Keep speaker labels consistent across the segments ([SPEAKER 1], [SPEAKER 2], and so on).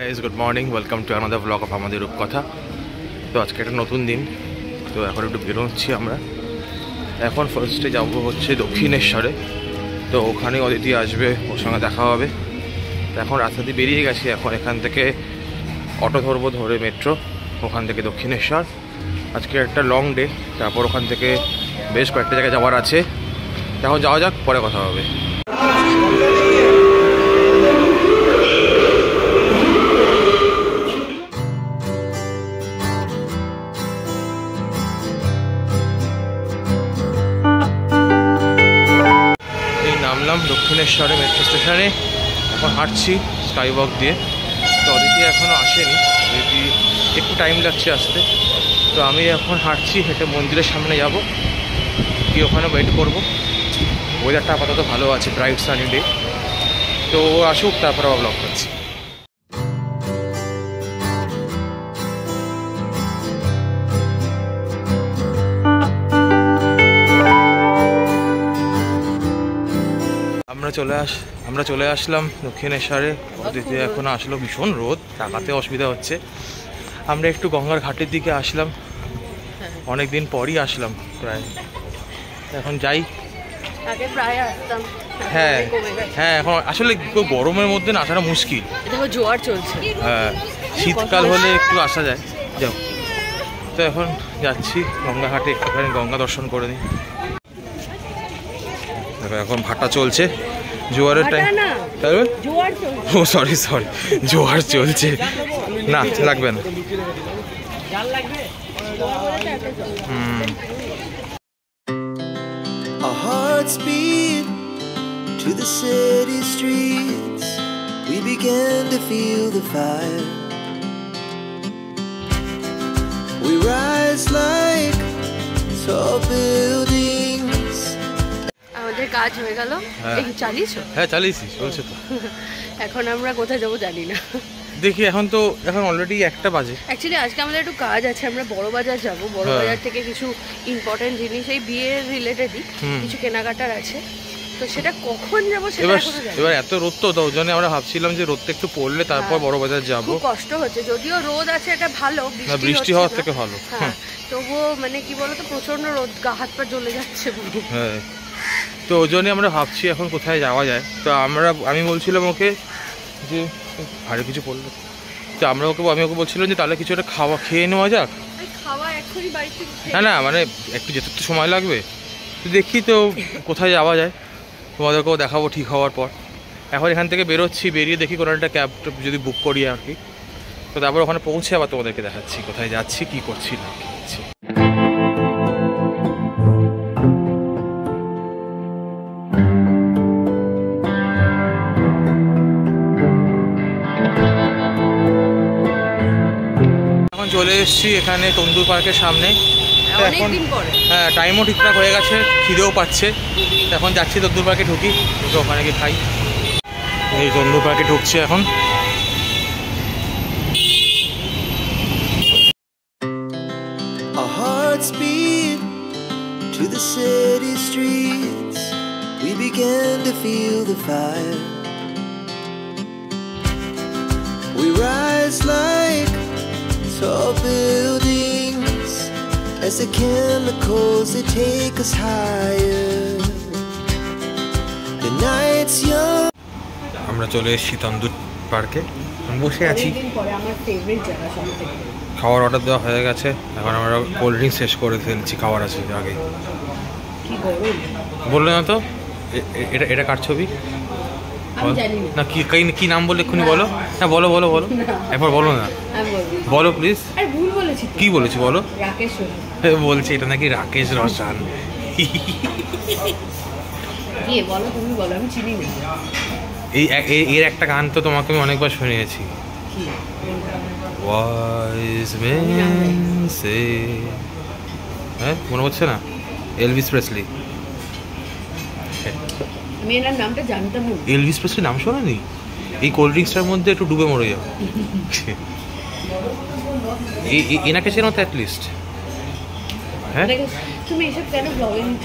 [SPEAKER 1] Guys good morning welcome to another blog of আমাদের রূপকথা তো আজকে একটা নতুন দিন। তো এখন একটু বেরোচ্ছি আমরা। এখন ফার্স্টে যাব হচ্ছে দক্ষিণেশ্বরে। তো ওখানে অদিতি আসবে, ওর সঙ্গে দেখা হবে। তো এখন দিয়ে বেরিয়ে গেছি। এখন এখান থেকে অটো ধরবো ধরে মেট্রো ওখান থেকে দক্ষিণেশ্বর। আজকে একটা লং ডে তারপর ওখান থেকে বেশ কয়েকটা জায়গায় যাওয়ার আছে। এখন যাওয়া যাক, পরে কথা হবে। দক্ষিণেশ্বরে মেট্রো স্টেশনে এখন হাঁটছি স্কাই ওয়াক দিয়ে। তো অদিতি এখনও আসেনি। অদিতি একটু টাইম লাগছে আসতে। তো আমি এখন হাঁটছি, হেঁটে মন্দিরের সামনে যাব। কি ওখানে ওয়েট করব। ওয়েদারটা আপাতত ভালো আছে ব্রাইট সানি ডে তো আসুক, তারপর আবার ব্লগ করছি। আমরা চলে আস আমরা চলে আসলাম দক্ষিণেশ্বরে। অদিতি এখন আসলো ভীষণ রোদ টাকাতে অসুবিধা হচ্ছে। আমরা একটু গঙ্গার ঘাটের দিকে আসলাম। অনেক দিন পরই আসলাম প্রায়। এখন যাই। হ্যাঁ। হ্যাঁ এখন আসলে গরমের মধ্যে না আসাটা মুশকিল।
[SPEAKER 2] জোয়ার চলছে।
[SPEAKER 1] হ্যাঁ শীতকাল হলে একটু আসা যায়। যাও। তো এখন যাচ্ছি গঙ্গাঘাটে একটুখানি গঙ্গা দর্শন করে নিই। দেখো এখন ভাটা চলছে জোয়ারের টাইম
[SPEAKER 2] ভাটা না।
[SPEAKER 1] তারপর
[SPEAKER 2] জোয়ার চলছে
[SPEAKER 1] ও সরি সরি জোয়ার চলছে না লাগবে না হুম
[SPEAKER 3] Our hearts beat to the city streets. We began to feel the fire.
[SPEAKER 2] কাজ হয়ে গেল।
[SPEAKER 1] হ্যাঁ।
[SPEAKER 2] এই চালিয়েছো?
[SPEAKER 1] হ্যাঁ চালিয়েছি চলছে তো।
[SPEAKER 2] এখন আমরা কোথায় যাব জানি না।
[SPEAKER 1] দেখি এখন তো এখন অলরেডি একটা বাজে।
[SPEAKER 2] অ্যাকচুয়ালি আজকে আমাদের একটু কাজ আছে আমরা বড় বাজার যাব। বড়
[SPEAKER 1] হ্যাঁ।
[SPEAKER 2] বাজার থেকে কিছু ইম্পর্টেন্ট জিনিস এই বিয়ের রিলেটেডই কিছু কেনাকাটার আছে। তো সেটা কখন যাব সেটা
[SPEAKER 1] এবার এত রোদ তো তো ওই জন্য আমরা ভাবছিলাম যে রোদটা একটু পড়লে তারপর। বড় বাজার যাব।
[SPEAKER 2] খুব কষ্ট হচ্ছে যদিও রোদ আছে এটা ভালো
[SPEAKER 1] বৃষ্টি হওয়ার থেকে ভালো।
[SPEAKER 2] হ্যাঁ তবুও মানে কি বলতো প্রচণ্ড রোদ গা হাত পা জ্বলে যাচ্ছে
[SPEAKER 1] হ্যাঁ। তো ওই জন্যই আমরা ভাবছি এখন কোথায় যাওয়া যায়। তো আমরা আমি বলছিলাম ওকে যে আরে কিছু বলল তো আমরা ওকে আমি ওকে বলছিলাম যে তাহলে কিছু একটা খাওয়া খেয়ে নেওয়া যাক। না না মানে একটু যেতে তো সময় লাগবে। তো দেখি তো কোথায় যাওয়া যায়। তোমাদেরকেও দেখাবো ঠিক হওয়ার পর। এখন এখান থেকে বেরোচ্ছি বেরিয়ে দেখি কোনো একটা ক্যাব যদি বুক করি আর কি। তো তারপর ওখানে পৌঁছে আবার তোমাদেরকে দেখাচ্ছি কোথায় যাচ্ছি কি করছি না কি করছি। এসেছি এখানে তন্দুর পার্কের সামনে। এখন হ্যাঁ টাইমও ঠিকঠাক হয়ে গেছে খিদেও পাচ্ছে। এখন যাচ্ছি তন্দুর পার্কে ঢুকি। ঢুকে ওখানে গিয়ে খাই। এই তন্দুর পার্কে ঢুকছি এখন।
[SPEAKER 3] Our hearts beat to the city streets. We began to feel the fire. We rise like tall buildings as the chemicals they take us higher. The night's young.
[SPEAKER 1] আমরা চলে এসেছি তন্দুর পার্কে। বসে আছি।
[SPEAKER 2] অনেকদিন পরে আমার ফেভারিট জায়গা সব থেকে
[SPEAKER 1] খাওয়ার অর্ডার দেওয়া হয়ে গেছে। এখন আমরা কোল্ড ড্রিঙ্ক শেষ করে ফেলছি খাওয়ার আছে আগে বললে না তো? এটা এটা কার ছবি?
[SPEAKER 2] না।
[SPEAKER 1] কি কি- নাম বলে এক্ষুনি বলো? হ্যাঁ বলো বলো বলো। একবার বলো না। বলো প্লিজ কি বলেছি বলো?
[SPEAKER 2] রাকেশ
[SPEAKER 1] বলছি এটা নাকি রাকেশ রসান। এই এর একটা গান তো তোমাকে আমি অনেকবার শুনিয়েছি। Wise men say হ্যাঁ মনে হচ্ছে না? এলভিস প্রেসলি
[SPEAKER 2] আমি এনার নামটা জানতাম না।
[SPEAKER 1] এলভিস প্রেসলি নাম শোনানি? এই কোল্ড ড্রিঙ্কসটার মধ্যে একটু ডুবে মরে যাও। এনাকে চেনো তো অ্যাটলিস্ট হ্যাঁ?
[SPEAKER 2] তুমি এসব কেন ব্লগে নিচ্ছ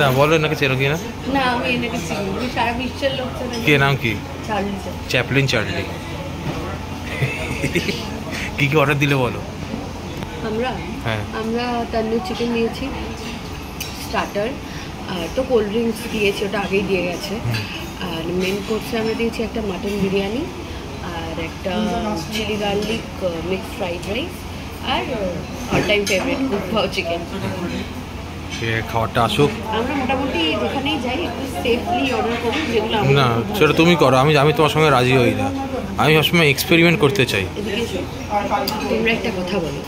[SPEAKER 1] না বলো এনাকে চেনো কি না?
[SPEAKER 2] না আমি এনাকে চিনি সারা বিশ্বের লোক
[SPEAKER 1] কে নাম কি?
[SPEAKER 2] Charlie
[SPEAKER 1] Chaplin. চার্লি। কি কি অর্ডার দিলে বলো?
[SPEAKER 2] আমরা?
[SPEAKER 1] হ্যাঁ।
[SPEAKER 2] আমরা তান্দুর চিকেন নিয়েছি। স্টার্টার তো কোল্ড ড্রিঙ্কস দিয়েছি ওটা আগেই দিয়ে গেছে। আর মেন কোর্সে আমরা দিয়েছি একটা মাটন বিরিয়ানি আর একটা chilli garlic mix fried rice আর অল টাইম ফেভারিট কুক ভাও চিকেন
[SPEAKER 1] খাবারটা আসুক।
[SPEAKER 2] আমরা মোটামুটি যেখানেই যাই একটু সেফলি অর্ডার করি যেগুলো
[SPEAKER 1] না সেটা তুমি করো আমি আমি তোমার সঙ্গে রাজি হই না। আমি সবসময় এক্সপেরিমেন্ট করতে চাই।
[SPEAKER 2] তোমরা একটা কথা বলো।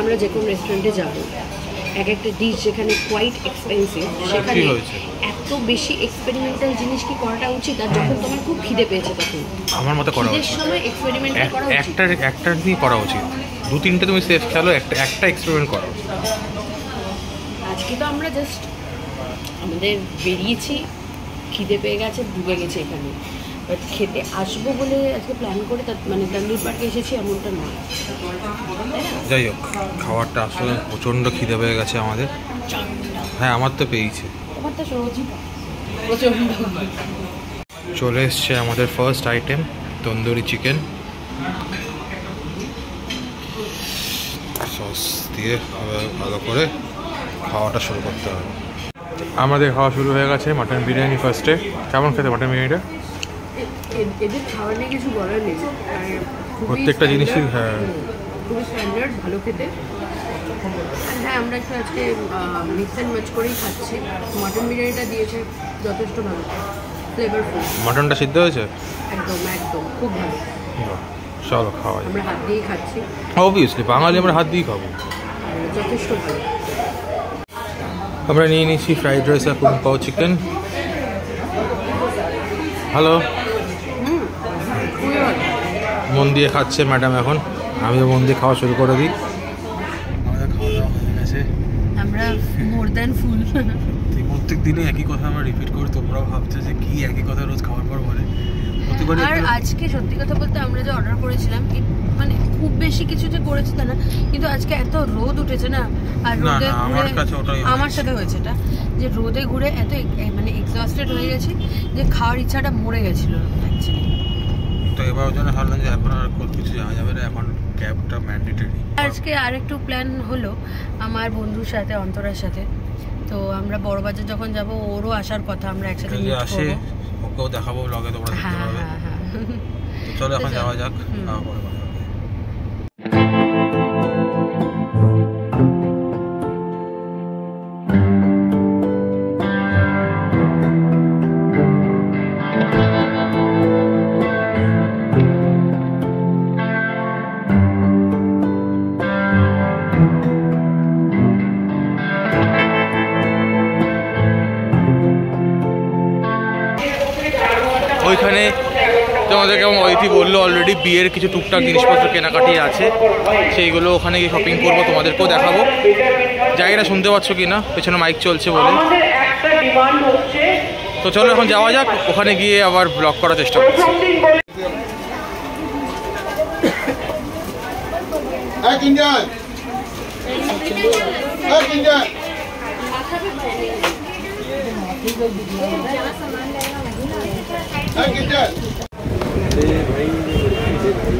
[SPEAKER 2] আমরা যে কোনো রেস্টুরেন্টে যাব। এক একটা ডিশ যেখানে কোয়াইট এক্সপেন্সিভ সেখানে এত বেশি এক্সপেরিমেন্টাল জিনিস কি করাটা উচিত? আর যখন তোমার খুব খিদে পেয়েছে তখন?
[SPEAKER 1] আমার মতে করা উচিত।
[SPEAKER 2] সময় এক্সপেরিমেন্ট
[SPEAKER 1] এক-
[SPEAKER 2] করা উচিত।
[SPEAKER 1] একটা একটা দিয়ে করা উচিত। দু তিনটে তুমি সেফ খেলো একটা একটা এক্সপেরিমেন্ট করো।
[SPEAKER 2] আজকে তো আমরা জাস্ট আমাদের বেরিয়েছি খিদে পেয়ে গেছে ডুবে গেছে এখানে। বাট খেতে আসব বলে আজকে প্ল্যান করে মানে তান্দুর পার্কে এসেছি এমনটা নয়।
[SPEAKER 1] যাই হোক খাবারটা আসলে প্রচণ্ড খিদে পেয়ে গেছে আমাদের। হ্যাঁ আমার তো পেয়েছে
[SPEAKER 2] তোমার তো সহজই
[SPEAKER 1] চলে এসছে আমাদের first item tandoori chicken sauce দিয়ে ভালো- করে খাওয়াটা শুরু করতে হবে। আমাদের খাওয়া শুরু হয়ে গেছে মাটন বিরিয়ানি ফার্স্টে কেমন খেতে মাটন বিরিয়ানিটা
[SPEAKER 2] এদের খাবার নিয়ে কিছু বলার নেই। আর
[SPEAKER 1] প্রত্যেকটা জিনিসই, হ্যাঁ।
[SPEAKER 2] খুবই স্ট্যান্ডার্ড ভালো খেতে। হ্যাঁ আমরা একটু আজকে মিক্স অ্যান্ড ম্যাচ করেই খাচ্ছি। মাটন বিরিয়ানিটা দিয়েছে যথেষ্ট ভালো। ফ্লেভারফুল
[SPEAKER 1] মাটনটা সিদ্ধ হয়েছে?
[SPEAKER 2] একদম একদম। খুব ভালো।
[SPEAKER 1] চলো খাওয়া
[SPEAKER 2] আমরা হাত দিয়েই খাচ্ছি।
[SPEAKER 1] অবভিয়াসলি বাঙালি আমরা হাত দিয়েই খাব।
[SPEAKER 2] যথেষ্ট ভালো।
[SPEAKER 1] আমরা নিয়ে নিয়েছি ফ্রাইড রাইস আর কুম পাও চিকেন হ্যালো মন দিয়ে খাচ্ছে ম্যাডাম এখন। আমিও মন দিয়ে খাওয়া শুরু করে দিই। খাওয়া দাওয়া হয়ে গেছে।
[SPEAKER 2] আমরা মোর দ্যান ফুল
[SPEAKER 1] প্রত্যেক দিনে একই কথা আমরা রিপিট করি তোমরাও ভাবছ যে কি একই কথা রোজ খাওয়ার পর বলে।
[SPEAKER 2] আর আজকে সত্যি কথা বলতে আমরা যে অর্ডার করেছিলাম মানে খুব বেশি কিছু যে করেছি তা না কিন্তু আজকে এত রোদ উঠেছে না আর রোদে ঘুরে আমার সাথে হয়েছে এটা যে রোদে ঘুরে এত মানে এক্সস্টেড হয়ে গেছি যে খাওয়ার ইচ্ছাটা মরে গেছিল অ্যাকচুয়ালি
[SPEAKER 1] তো এবার জন্য ভাবলাম যে এখন আর কিছু যাওয়া যাবে না এখন ক্যাবটা ম্যান্ডেটরি
[SPEAKER 2] আজকে আর একটু প্ল্যান হলো আমার বন্ধুর সাথে অন্তরার সাথে। তো আমরা বড় বাজার যখন যাব ওরও আসার কথা আমরা একসাথে
[SPEAKER 1] মিট
[SPEAKER 2] করব
[SPEAKER 1] আসে ওকেও দেখাবো ব্লগে তোমরা দেখতে
[SPEAKER 2] হ্যাঁ
[SPEAKER 1] পাবে।
[SPEAKER 2] হ্যাঁ হ্যাঁ।
[SPEAKER 1] চলো এখন যাওয়া। যাক অলরেডি বিয়ের কিছু টুকটাক জিনিসপত্র কেনাকাটি আছে। সেইগুলো ওখানে গিয়ে শপিং করব তোমাদেরকেও দেখাবো। জায়গাটা শুনতে পাচ্ছ কি না? পেছনে মাইক চলছে বলে।
[SPEAKER 4] আমাদের একটা ডিমান্ড হচ্ছে।
[SPEAKER 1] তো চলো এখন যাওয়া যাক ওখানে গিয়ে আবার ব্লগ করার চেষ্টা করছি।
[SPEAKER 4] something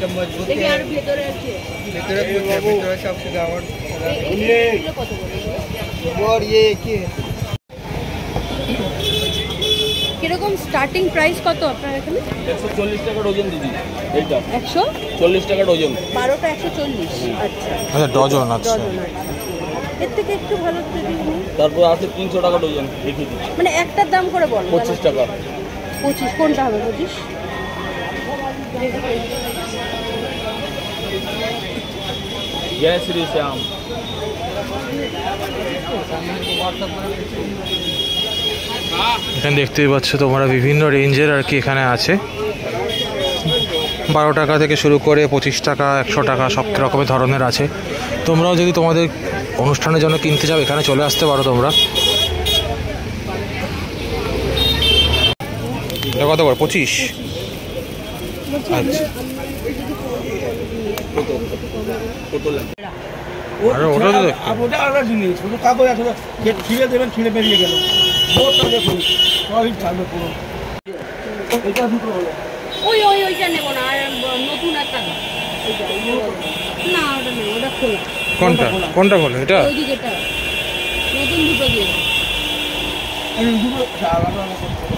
[SPEAKER 2] এটা
[SPEAKER 5] মজবুত
[SPEAKER 2] আর ভিতরে আছে।
[SPEAKER 5] ভিতরে ভিতরে সব
[SPEAKER 2] সজাওয়াট কত করে?
[SPEAKER 5] ये কি?
[SPEAKER 2] কীরকম স্টার্টিং প্রাইস কত আপনার এখানে?
[SPEAKER 6] 140 টাকা ডজন দিদি এইটা। 140 টাকা ডজন
[SPEAKER 2] 12টা 140 আচ্ছা।
[SPEAKER 1] আচ্ছা ডজন আচ্ছা।,
[SPEAKER 2] আচ্ছা। এর থেকে একটু ভালো দিদি
[SPEAKER 6] তারপর আছে 300 টাকা ডজন রেখে দিচ্ছি।
[SPEAKER 2] মানে একটার দাম করে বল।
[SPEAKER 6] 25 টাকা।
[SPEAKER 2] 25 কোনটা হবে 25
[SPEAKER 6] जय श्री श्याम
[SPEAKER 1] এখানে দেখতেই পাচ্ছ তোমরা বিভিন্ন রেঞ্জের আর কি এখানে আছে। বারো টাকা থেকে শুরু করে পঁচিশ টাকা, একশো টাকা, সব রকমের ধরনের আছে। তোমরাও যদি তোমাদের অনুষ্ঠানের জন্য কিনতে চাও, এখানে চলে আসতে পারো তোমরা। কত করে? পঁচিশ? আচ্ছা। আরে ওটা তো দেখ।
[SPEAKER 5] আর ওটা আলাদা জিনিস শুধু কাগজ আছে ছিঁড়ে দেবেন ছিঁড়ে বেরিয়ে গেল। বোর্ডটা দেখুন সবই থাকবে পুরো। এটা দুটো হলো।
[SPEAKER 2] ওই ওই ওইটা নেব না আর নতুন একটা দাও। ওইটা, ওই- না ওটা নেব ওটা খোলা।
[SPEAKER 1] কোনটা? কোনটা বলো এটা?
[SPEAKER 2] ওই দিকেটা নতুন দুটো দিয়ে দাও।
[SPEAKER 5] এই দুটো আলাদা আলাদা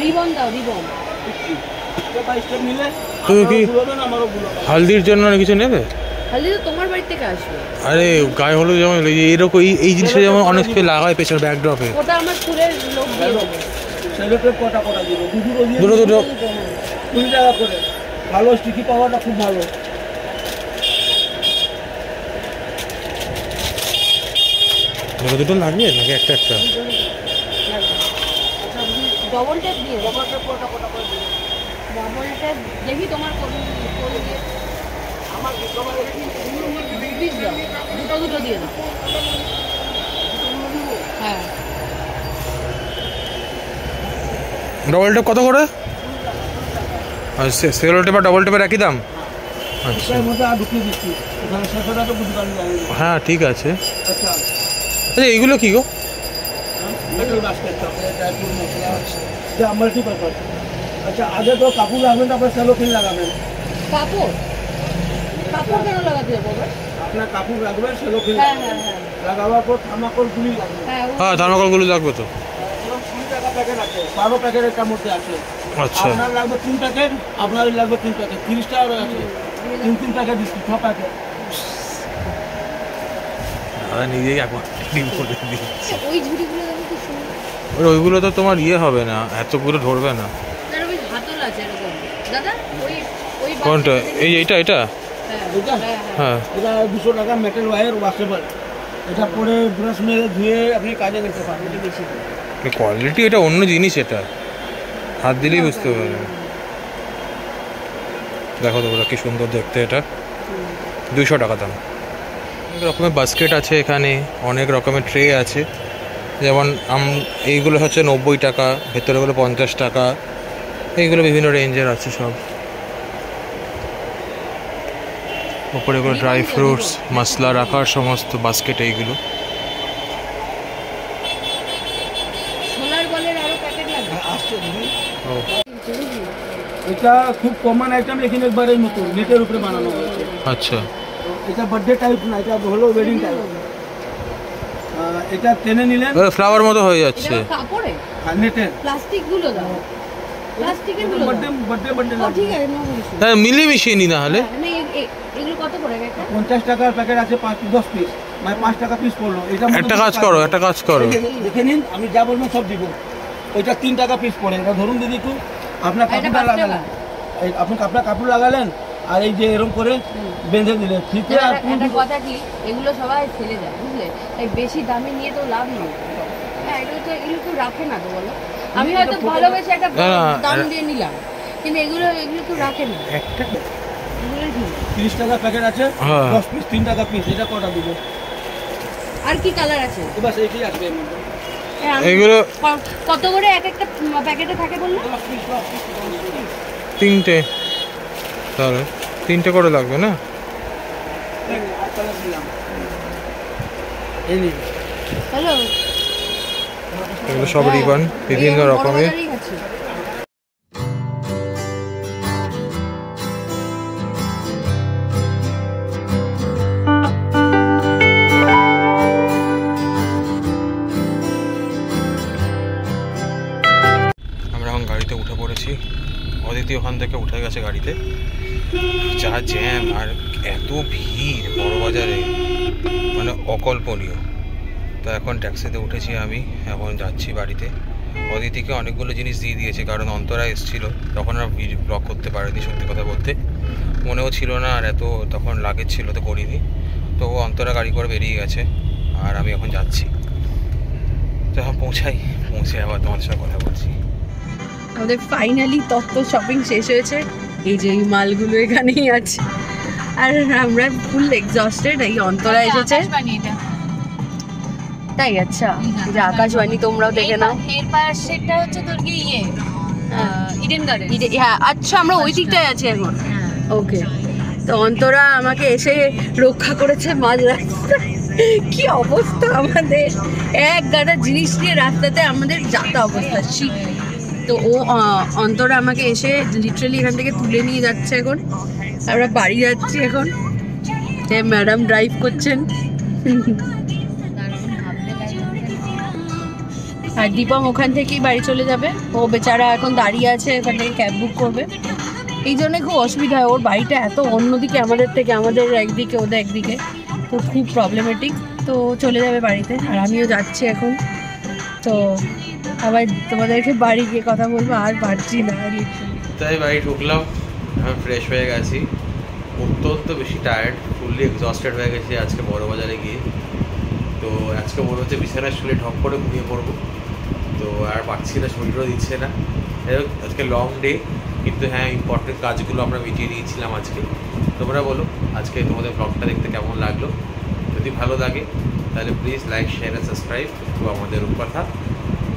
[SPEAKER 2] রিবন দাও রিবন।
[SPEAKER 5] স্টেপ বাই নিলে
[SPEAKER 1] তুমি কি-। হালদির জন্য কিছু নেবে?
[SPEAKER 2] তোমার বাড়ি থেকে আসবে।
[SPEAKER 1] আরে গায়ে হলুদ যেমন এরকম এই এই জিনিসটা যেমন অনেক কিছু লাগায় পেছনে ব্যাকড্রপে
[SPEAKER 2] ওটা আমার লোক দিয়ে
[SPEAKER 5] দুটো
[SPEAKER 1] দুটো দুটো।
[SPEAKER 5] কুড়ি টাকা করে। ভালো স্টিকি পাওয়াটা খুব ভালো।
[SPEAKER 1] দুটো দুটো লাগবে নাকি একটা একটা?
[SPEAKER 2] ডবল টেপ দিয়ে ডবল টেপ কটা কটা করে দিয়ে ডবল টেপ দেখি তোমার কোন কোন আমার দুটো দুটো দুটো দিয়ে দাও। হ্যাঁ।
[SPEAKER 1] ডবল টেপ কত করে? আর সেলো টেপ আর ডবল টেপের একই দাম? আচ্ছা। হ্যাঁ ঠিক আছে।
[SPEAKER 5] আচ্ছা।
[SPEAKER 1] আচ্ছা এইগুলো কি গো?
[SPEAKER 5] আচ্ছা আগে তো কাপড় লাগাবেন তারপরে সেলো কিনে লাগাবেন।
[SPEAKER 2] কাপড়? কাপড় কেন লাগাতে যাব
[SPEAKER 5] আপনার কাপড় রাখবেন সেলো কিনে
[SPEAKER 2] হ্যাঁ হ্যাঁ হ্যাঁ।
[SPEAKER 5] লাগাবার পর থামাকল গুলি লাগবে।
[SPEAKER 2] হ্যাঁ
[SPEAKER 1] লাগবে তো।
[SPEAKER 5] বারো প্যাকেট এটার মধ্যে আছে।
[SPEAKER 1] আচ্ছা।
[SPEAKER 5] আপনার লাগবে তিন প্যাকেট আপনার লাগবে তিন প্যাকেট। তিরিশ টাকা আছে। তিন তিন প্যাকেট দিচ্ছি ছ প্যাকেট।
[SPEAKER 1] দাদা নিজেই একবার করে দিচ্ছে
[SPEAKER 2] ওই ঝুড়িগুলো
[SPEAKER 1] ওইগুলো তো তোমার ইয়ে হবে না এতগুলো ধরবে না
[SPEAKER 2] তার ওই হাতল আছে এরকম দাদা ওই ওই
[SPEAKER 1] কোনটা? এই এটা
[SPEAKER 2] হ্যাঁ
[SPEAKER 5] এটা?
[SPEAKER 2] হ্যাঁ হ্যাঁ
[SPEAKER 1] হ্যাঁ।
[SPEAKER 5] এটা দুশো টাকা মেটাল ওয়ার ওয়াশেবল এটা পরে ব্রাশ মেরে ধুয়ে আপনি কাজে নিতে পারেন
[SPEAKER 1] কোয়ালিটি এটা অন্য জিনিস এটা। হাত দিলেই বুঝতে দেখো তোমরা কি সুন্দর দেখতে এটা। দুইশো টাকা দাম। অনেক রকমের বাস্কেট আছে এখানে অনেক রকমের ট্রে আছে। যেমন আম এইগুলো হচ্ছে নব্বই টাকা ভেতরেগুলো পঞ্চাশ টাকা। এইগুলো বিভিন্ন রেঞ্জের আছে সব। ওপরে এগুলো ড্রাই ফ্রুটস মশলা রাখার সমস্ত বাস্কেট এইগুলো ও।
[SPEAKER 5] এটা খুব কমন আইটেম লেকিন একবারে মতো নেটের উপরে বানানো হয়েছে।
[SPEAKER 1] আচ্ছা।
[SPEAKER 5] এটা বার্থডে টাইপ না এটা হলো ওয়েডিং টাইপ এটা টেনে নিলেন।
[SPEAKER 1] ফ্লাওয়ার মতো হয়ে যাচ্ছে।
[SPEAKER 2] কাপড়ে?
[SPEAKER 5] আর নেটের।
[SPEAKER 2] প্লাস্টিকগুলো দাও। প্লাস্টিকেরগুলো
[SPEAKER 5] বার্থডে। বার্থডে
[SPEAKER 2] ও ঠিক আছে নো
[SPEAKER 1] হ্যাঁ মিলিয়ে মিশিয়ে নি না হলে
[SPEAKER 2] না এ- এ- এগুলো কত করে একটা?
[SPEAKER 5] পঞ্চাশ টাকার প্যাকেট আছে পাঁচ দশ পিস মানে পাঁচ টাকা পিস পড়ল। এটা
[SPEAKER 1] একটা কাজ করো একটা কাজ করো।
[SPEAKER 5] দেখে নিন আমি যা বলব সব দিব। ওইটা তিন টাকা পিস পড়ে। এটা ধরুন দিদি একটু আপনার
[SPEAKER 2] টাকা।
[SPEAKER 5] লাগালেন। এই আপনি আপনার কাপড় লাগালেন আর এই যে এরকম করে বেঁধে আর
[SPEAKER 2] একটা- একটা কথা কি এগুলো সবাই ফেলে যায় বুঝলে? তাই বেশি দামে নিয়ে তো লাভ নেই। হ্যাঁ এগুলো তো এগুলো কেউ রাখে না তো বলো। আমি হয়তো ভালোবেসে একটা দাম দিয়ে নিলাম। কিন্তু এগুলো এগুলো তো রাখে না।
[SPEAKER 1] একটা
[SPEAKER 5] তিরিশ টাকা প্যাকেট আছে
[SPEAKER 1] হ্যাঁ।
[SPEAKER 5] দশ পিস তিন টাকা পিস এটা কটা দিব?
[SPEAKER 2] আর কি কালার আছে?
[SPEAKER 5] এবার সেইটাই আসবে এর মধ্যে।
[SPEAKER 1] এগুলো-
[SPEAKER 2] কত করে এক একটা প্যাকেটে থাকে বলল
[SPEAKER 5] দশ পিস
[SPEAKER 1] তিনটে। তাহলে তিনটে করে লাগবে না?
[SPEAKER 2] হ্যালো?
[SPEAKER 1] এগুলো সব রিবান বিভিন্ন রকমের। আমরা এখন গাড়িতে উঠে পড়েছি। অদিতি ওখান থেকে উঠে গেছে গাড়িতে। যা জ্যাম আর এত ভিড় বড় বাজারে। মানে অকল্পনীয়। তো এখন ট্যাক্সিতে উঠেছি আমি এখন যাচ্ছি বাড়িতে। অদিতিকে অনেকগুলো জিনিস দিয়ে দিয়েছে কারণ অন্তরা এসেছিল তখন আর ব্লগ করতে পারেনি সত্যি কথা বলতে। মনেও ছিল না আর এত তখন লাগেজ ছিল তো করিনি। তো ও অন্তরা গাড়ি করে বেরিয়ে গেছে আর আমি এখন যাচ্ছি। তো এখন পৌঁছাই পৌঁছে আবার তোমার সাথে কথা বলছি।
[SPEAKER 2] আমাদের ফাইনালি তত্ত্ব শপিং শেষ হয়েছে এই যে এই মালগুলো এখানেই আছে। আর আমরা ফুল এক্সস্টেড এই অন্তরা এসেছে। তাই আচ্ছা। যে আকাশবাণী তোমরাও দেখে নাও।
[SPEAKER 7] এর পাশেটা হচ্ছে তোর কি ইয়ে? ইডেন গার্ডেন
[SPEAKER 2] হ্যাঁ আচ্ছা আমরা ওই দিকটায় আছি এখন। ওকে তো অন্তরা আমাকে এসে রক্ষা করেছে মাঝ রাস্তায়। কি অবস্থা আমাদের। এক গাদা জিনিস নিয়ে রাস্তাতে আমাদের যাতা অবস্থা তো ও অন্তরা আমাকে এসে লিটারালি এখান থেকে তুলে নিয়ে যাচ্ছে এখন। আমরা বাড়ি যাচ্ছি এখন। যে ম্যাডাম ড্রাইভ করছেন। আর দীপম ওখান থেকেই বাড়ি চলে যাবে। ও বেচারা এখন দাঁড়িয়ে আছে ওখান থেকে ক্যাব বুক করবে। এই জন্য খুব অসুবিধা হয়, ওর বাড়িটা এত অন্যদিকে, আমাদের থেকে আমাদের একদিকে, ওদের একদিকে। তো খুব প্রবলেমেটিক তো চলে যাবে বাড়িতে, আর আমিও যাচ্ছি এখন। তো আবার তোমাদেরকে বাড়ি গিয়ে কথা বলব, আর পারছি না
[SPEAKER 1] তাই বাড়ি ঢুকলাম, আমি ফ্রেশ হয়ে গেছি। অত্যন্ত বেশি টায়ার্ড ফুললি এক্সস্টেড হয়ে গেছি আজকে বড় বাজারে গিয়ে। তো আজকে মনে হচ্ছে বিছানায় শুলে ঢক করে ঘুমিয়ে পড়ব। তো আর পারছি না শরীরও দিচ্ছে না। আজকে লং ডে কিন্তু হ্যাঁ ইম্পর্টেন্ট কাজগুলো আমরা মিটিয়ে নিয়েছিলাম আজকে। তোমরা বলো, আজকে তোমাদের ব্লগটা দেখতে কেমন লাগল? যদি ভালো লাগে, তাহলে please like share and subscribe তো আমাদের রূপকথা।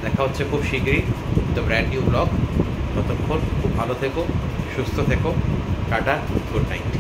[SPEAKER 1] দেখা হচ্ছে খুব শীঘ্রই দ্য ব্র্যান্ড নিউ ব্লগ ততক্ষণ খুব ভালো থেকো, সুস্থ থেকো। Tata good night